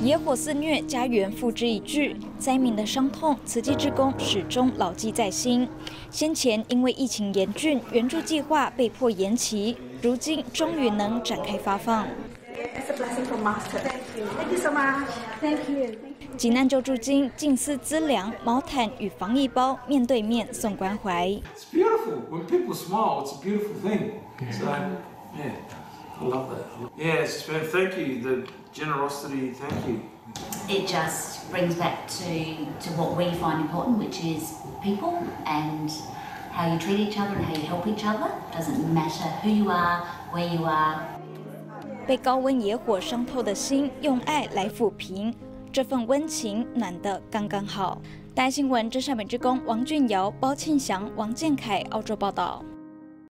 野火肆虐，家园付之一炬，灾民的伤痛，慈济之功始终牢记在心。先前因为疫情严峻，援助计划被迫延期，如今终于能展开发放。急难救助金、近似资粮、毛毯与防疫包，面对面送关怀。It's beautiful when people smile. It's a beautiful thing. So yeah, I love that. Yeah, it's been thank you the generosity. Thank you. It just brings back to to what we find important, which is people and how you treat each other and how you help each other. Doesn't matter who you are, where you are. 被高温野火伤透的心，用爱来抚平。这份温情暖得刚刚好。大新闻真善美之工王俊尧、包庆祥、王建凯，澳洲报道。